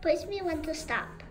Please me when to stop.